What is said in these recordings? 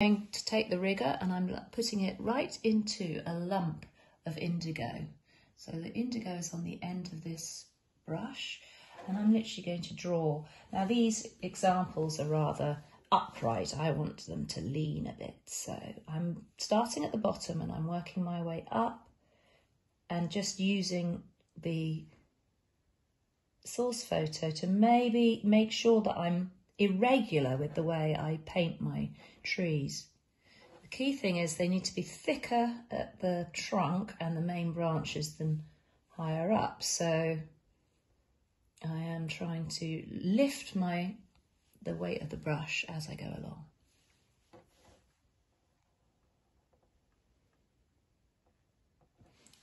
going to take the rigger and I'm putting it right into a lump of indigo. So the indigo is on the end of this brush and I'm literally going to draw. Now these examples are rather upright. I want them to lean a bit. So I'm starting at the bottom and I'm working my way up and just using the source photo to maybe make sure that I'm irregular with the way I paint my trees. The key thing is they need to be thicker at the trunk and the main branches than higher up. So I am trying to lift my the weight of the brush as I go along.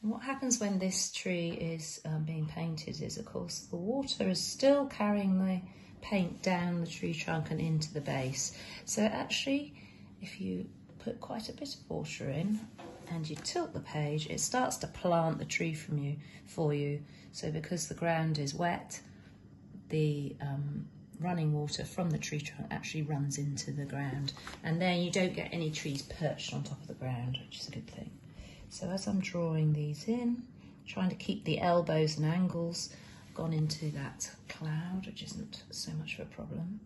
What happens when this tree is um, being painted is, of course, the water is still carrying the paint down the tree trunk and into the base. So actually, if you put quite a bit of water in and you tilt the page, it starts to plant the tree from you for you. So because the ground is wet, the um, running water from the tree trunk actually runs into the ground. And then you don't get any trees perched on top of the ground, which is a good thing. So as I'm drawing these in, trying to keep the elbows and angles gone into that cloud, which isn't so much of a problem.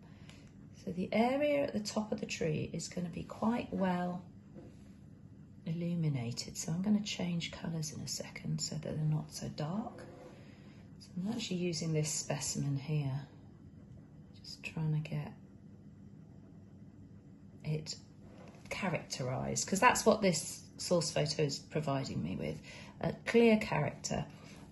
So the area at the top of the tree is going to be quite well illuminated. So I'm going to change colours in a second so that they're not so dark. So I'm actually using this specimen here, just trying to get it characterised, because that's what this source photo is providing me with, a clear character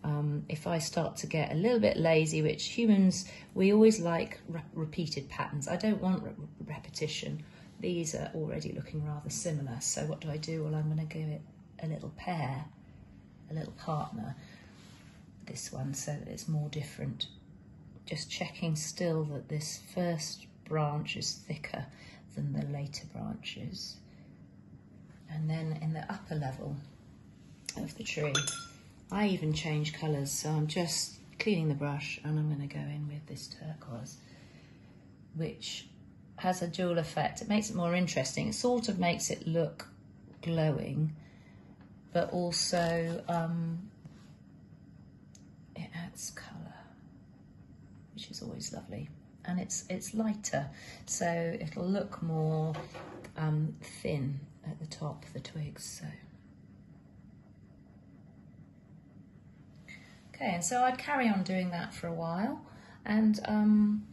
um, if I start to get a little bit lazy, which humans, we always like re repeated patterns. I don't want re repetition. These are already looking rather similar. So what do I do? Well, I'm going to give it a little pair, a little partner, this one, so that it's more different. Just checking still that this first branch is thicker than the later branches. And then in the upper level of the tree, I even change colours, so I'm just cleaning the brush and I'm going to go in with this turquoise, which has a dual effect. It makes it more interesting. It sort of makes it look glowing, but also um, it adds colour, which is always lovely. And it's it's lighter, so it'll look more um, thin at the top, the twigs. So. Okay, and so I'd carry on doing that for a while and um,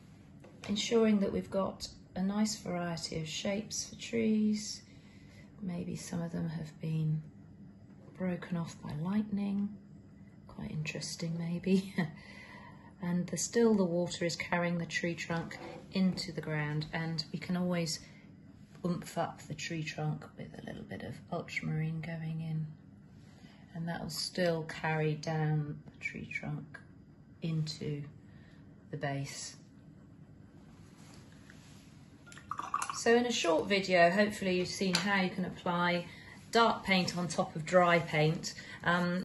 ensuring that we've got a nice variety of shapes for trees. Maybe some of them have been broken off by lightning. Quite interesting maybe. and the, still the water is carrying the tree trunk into the ground and we can always oomph up the tree trunk with a little bit of ultramarine going in and that will still carry down the tree trunk into the base. So in a short video, hopefully you've seen how you can apply dark paint on top of dry paint. Um,